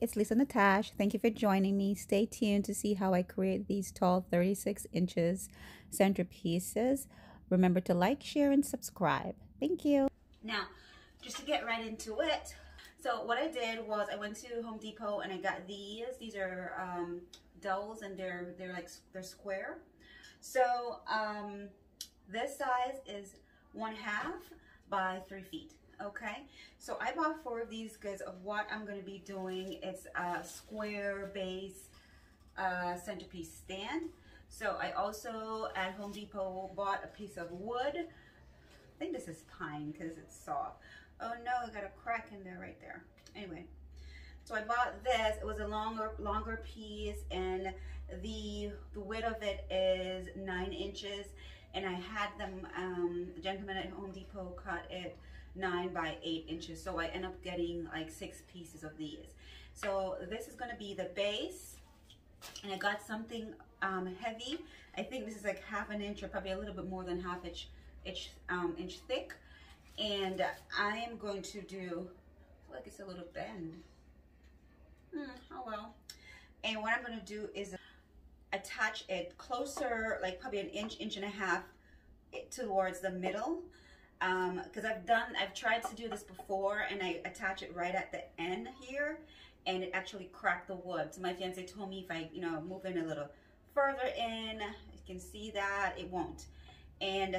it's Lisa Natash. Thank you for joining me. Stay tuned to see how I create these tall 36 inches centerpieces. Remember to like, share, and subscribe. Thank you. Now, just to get right into it, so what I did was I went to Home Depot and I got these. These are um, dowels and they're they're like they're square. So um, this size is one half by three feet okay? So I bought four of these because of what I'm going to be doing. It's a square base uh, centerpiece stand. So I also at Home Depot bought a piece of wood. I think this is pine because it's soft. Oh no I got a crack in there right there. Anyway so I bought this. It was a longer longer piece and the the width of it is nine inches. And I had them um, the gentleman at Home Depot cut it nine by eight inches. So I end up getting like six pieces of these. So this is gonna be the base and I got something um, heavy. I think this is like half an inch or probably a little bit more than half inch, inch, um, inch thick. And I am going to do, like it's a little bend. Hmm, oh well. And what I'm gonna do is attach it closer, like probably an inch, inch and a half towards the middle because um, I've done, I've tried to do this before and I attach it right at the end here and it actually cracked the wood. So my fiance told me if I, you know, move in a little further in, you can see that it won't. And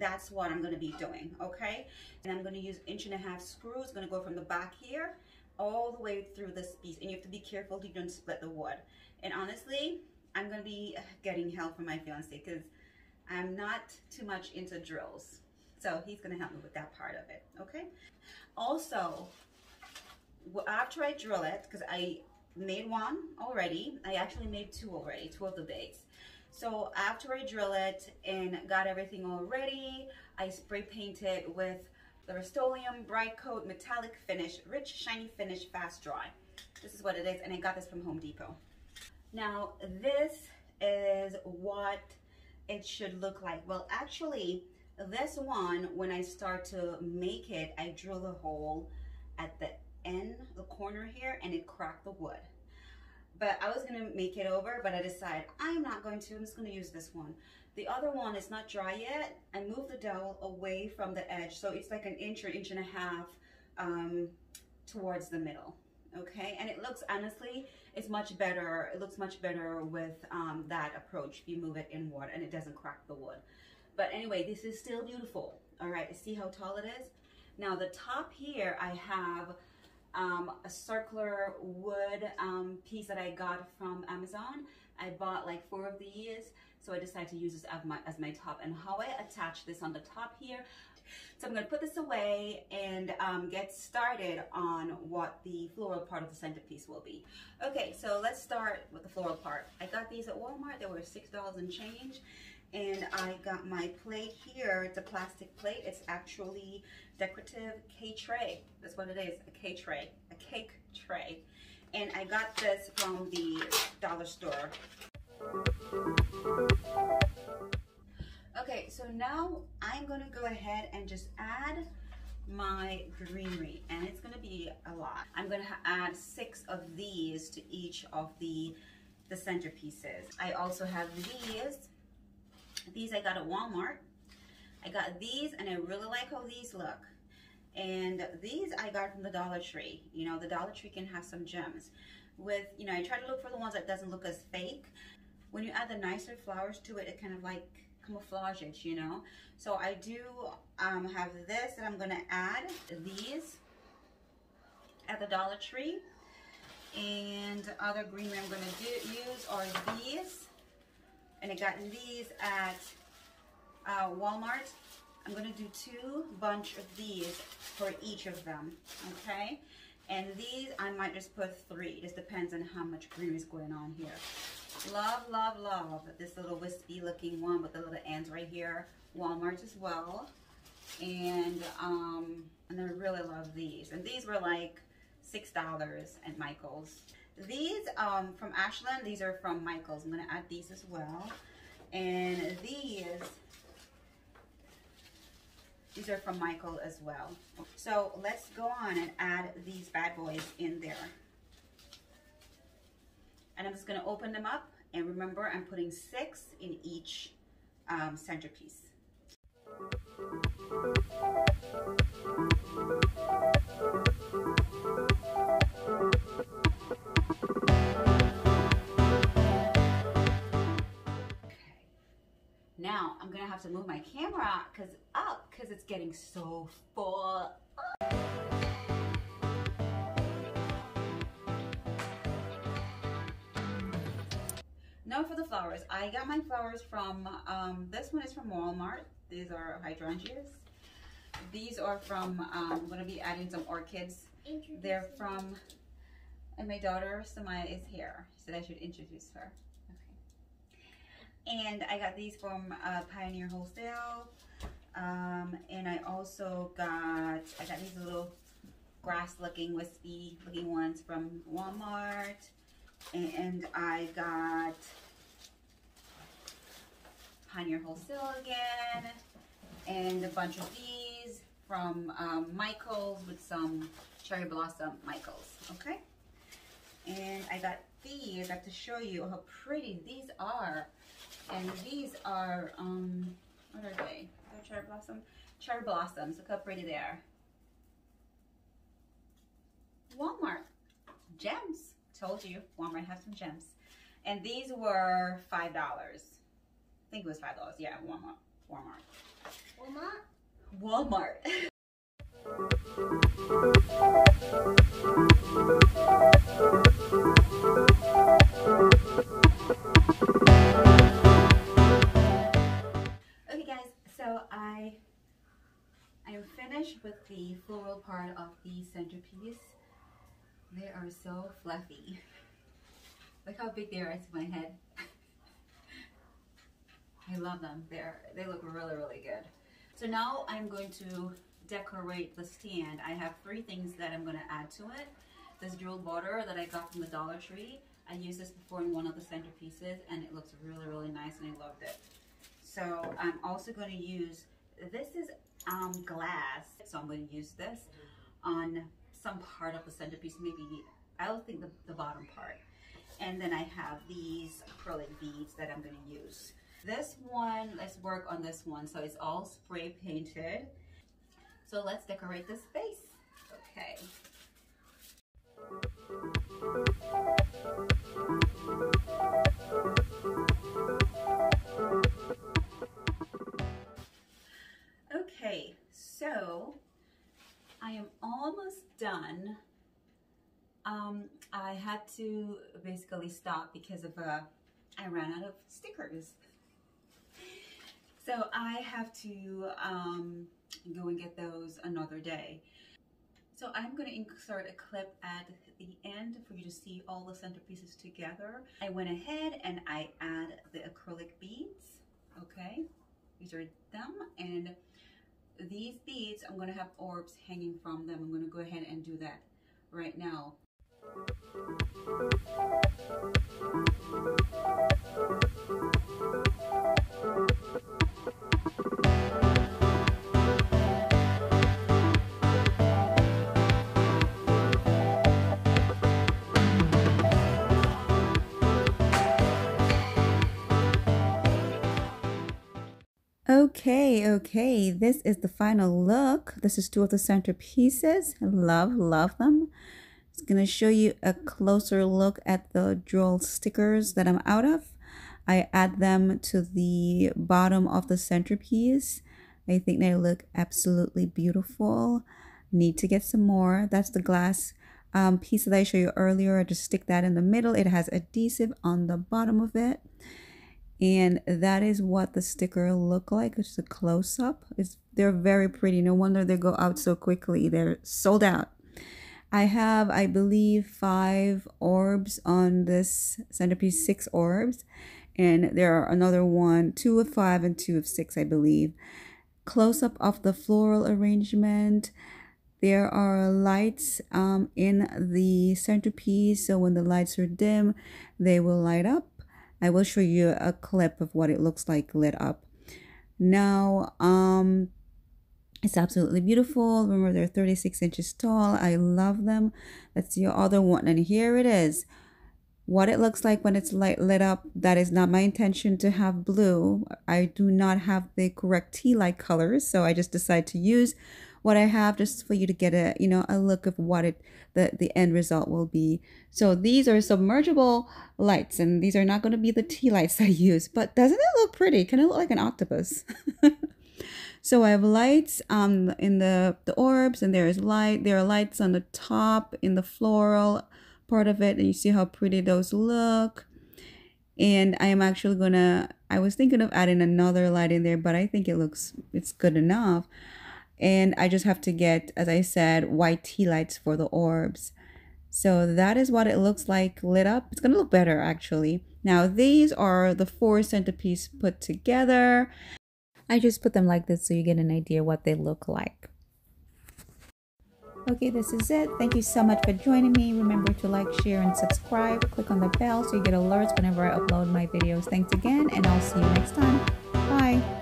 that's what I'm gonna be doing, okay? And I'm gonna use inch and a half screws, gonna go from the back here all the way through this piece. And you have to be careful you don't split the wood. And honestly, I'm gonna be getting help from my fiance because I'm not too much into drills. So he's gonna help me with that part of it, okay? Also, after I drill it, because I made one already, I actually made two already, two of the bags. So after I drill it and got everything all ready, I spray paint it with the Rust-Oleum Bright Coat Metallic Finish, Rich Shiny Finish Fast Dry. This is what it is, and I got this from Home Depot. Now, this is what it should look like. Well, actually, this one, when I start to make it, I drill a hole at the end, the corner here, and it cracked the wood. But I was gonna make it over, but I decided I'm not going to, I'm just gonna use this one. The other one is not dry yet. I moved the dowel away from the edge, so it's like an inch or inch and a half um, towards the middle, okay? And it looks, honestly, it's much better, it looks much better with um, that approach if you move it inward and it doesn't crack the wood. But anyway, this is still beautiful. All right, see how tall it is? Now the top here, I have um, a circular wood um, piece that I got from Amazon. I bought like four of these, so I decided to use this as my, as my top. And how I attach this on the top here, so I'm gonna put this away and um, get started on what the floral part of the centerpiece will be. Okay, so let's start with the floral part. I got these at Walmart, they were $6 and change and I got my plate here. It's a plastic plate. It's actually decorative K tray. That's what it is, a K tray, a cake tray. And I got this from the dollar store. Okay, so now I'm gonna go ahead and just add my greenery and it's gonna be a lot. I'm gonna add six of these to each of the, the centerpieces. I also have these these I got at Walmart. I got these and I really like how these look. And these I got from the Dollar Tree. You know, the Dollar Tree can have some gems. With, you know, I try to look for the ones that doesn't look as fake. When you add the nicer flowers to it, it kind of like camouflage it, you know. So I do um, have this and I'm gonna add these at the Dollar Tree. And other greenery I'm gonna do, use are these and I got these at uh, Walmart. I'm gonna do two bunch of these for each of them, okay? And these, I might just put three. It just depends on how much green is going on here. Love, love, love this little wispy looking one with the little ends right here. Walmart as well. And, um, and I really love these. And these were like $6 at Michael's. These um, from Ashland, these are from Michaels. I'm gonna add these as well. And these, these are from Michael as well. So let's go on and add these bad boys in there. And I'm just gonna open them up. And remember, I'm putting six in each um, centerpiece. Now I'm gonna have to move my camera cause up because it's getting so full. Now for the flowers. I got my flowers from, um, this one is from Walmart. These are hydrangeas. These are from, um, I'm gonna be adding some orchids. They're from, and my daughter Samaya is here. She said I should introduce her. And I got these from uh, Pioneer Wholesale. Um, and I also got, I got these little grass looking wispy looking ones from Walmart. And I got Pioneer Wholesale again, and a bunch of these from um, Michaels with some Cherry Blossom Michaels, okay? And I got these, I have to show you how pretty these are. And these are, um, what are they? They're cherry blossom? Cherry blossoms, look how pretty they are. Walmart, gems, told you, Walmart has some gems. And these were $5 I think it was five dollars. Yeah, Walmart. Walmart. Walmart. Walmart. okay guys, so I I am finished with the floral part of the centerpiece. They are so fluffy. Look how big they are to my head. I love them. They're, they look really, really good. So now I'm going to decorate the stand. I have three things that I'm going to add to it. This jeweled border that I got from the Dollar Tree. I used this before in one of the centerpieces and it looks really, really nice and I loved it. So I'm also going to use, this is um, glass. So I'm going to use this on some part of the centerpiece, maybe, I don't think the, the bottom part. And then I have these acrylic beads that I'm going to use. This one, let's work on this one. So it's all spray painted. So let's decorate the space. Okay. So I am almost done. Um, I had to basically stop because of uh, I ran out of stickers. So I have to um, go and get those another day. So I'm going to insert a clip at the end for you to see all the centerpieces together. I went ahead and I add the acrylic beads, okay? These are them and these beads, I'm going to have orbs hanging from them. I'm going to go ahead and do that right now. Okay, okay, this is the final look. This is two of the centerpieces. Love, love them. It's to show you a closer look at the jewel stickers that I'm out of. I add them to the bottom of the centerpiece. I think they look absolutely beautiful. Need to get some more. That's the glass um, piece that I showed you earlier. I just stick that in the middle. It has adhesive on the bottom of it and that is what the sticker look like. It's a close-up. It's they're very pretty. No wonder they go out so quickly. They're sold out. I have i believe five orbs on this centerpiece six orbs. And there are another one two of five and two of six i believe. Close-up of the floral arrangement. There are lights um, in the centerpiece. So when the lights are dim they will light up I will show you a clip of what it looks like lit up. Now, um, it's absolutely beautiful. Remember, they're 36 inches tall. I love them. Let's see your other one. And here it is. what it looks like when it's light lit up. That is not my intention to have blue. I do not have the correct tea light colors, so I just decided to use what I have just for you to get a you know a look of what it the the end result will be. So these are submergible lights, and these are not going to be the tea lights I use. But doesn't it look pretty? Can it look like an octopus? so I have lights um in the the orbs, and there is light. There are lights on the top in the floral part of it and you see how pretty those look and I am actually gonna I was thinking of adding another light in there but I think it looks it's good enough and I just have to get as I said white tea lights for the orbs so that is what it looks like lit up it's gonna look better actually now these are the four centerpiece put together I just put them like this so you get an idea what they look like Okay, this is it. Thank you so much for joining me. Remember to like, share, and subscribe. Click on the bell so you get alerts whenever I upload my videos. Thanks again, and I'll see you next time. Bye.